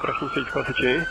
para quem fez de aí.